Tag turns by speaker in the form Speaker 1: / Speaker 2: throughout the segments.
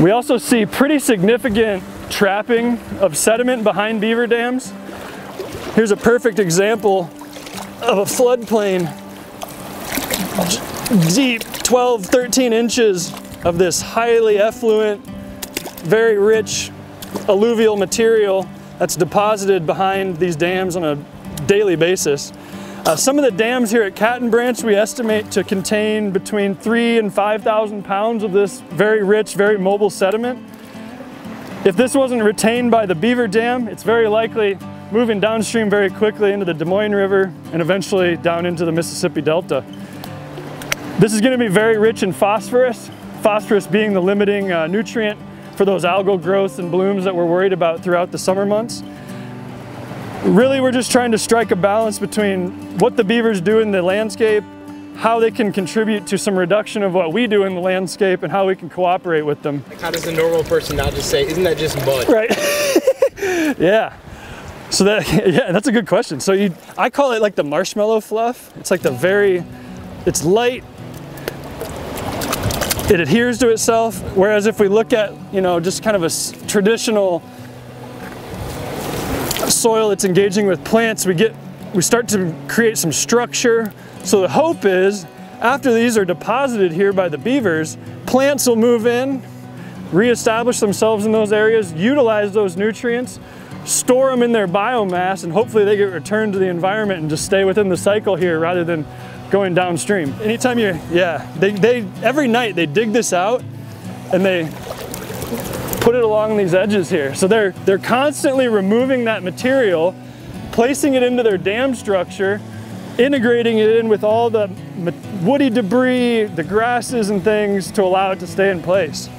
Speaker 1: We also see pretty significant trapping of sediment behind beaver dams. Here's a perfect example of a floodplain deep 12, 13 inches of this highly effluent, very rich alluvial material that's deposited behind these dams on a daily basis. Uh, some of the dams here at Catton Branch we estimate to contain between three and 5,000 pounds of this very rich, very mobile sediment. If this wasn't retained by the Beaver Dam, it's very likely moving downstream very quickly into the Des Moines River and eventually down into the Mississippi Delta. This is going to be very rich in phosphorus, phosphorus being the limiting uh, nutrient for those algal growths and blooms that we're worried about throughout the summer months. Really, we're just trying to strike a balance between what the beavers do in the landscape, how they can contribute to some reduction of what we do in the landscape, and how we can cooperate with them.
Speaker 2: Like how does a normal person not just say, isn't that just mud?
Speaker 1: Right. yeah. So that, yeah, that's a good question. So you, I call it like the marshmallow fluff. It's like the very, it's light, it adheres to itself. Whereas if we look at, you know, just kind of a traditional soil that's engaging with plants, we get, we start to create some structure. So the hope is after these are deposited here by the beavers, plants will move in, reestablish themselves in those areas, utilize those nutrients, store them in their biomass, and hopefully they get returned to the environment and just stay within the cycle here rather than going downstream. Anytime you're, yeah, they, they every night they dig this out and they put it along these edges here. So they're, they're constantly removing that material, placing it into their dam structure, integrating it in with all the woody debris, the grasses and things to allow it to stay in place.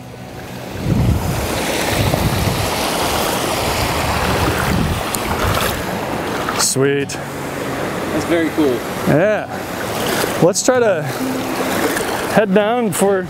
Speaker 1: Sweet.
Speaker 2: That's very cool.
Speaker 1: Yeah. Let's try to head down for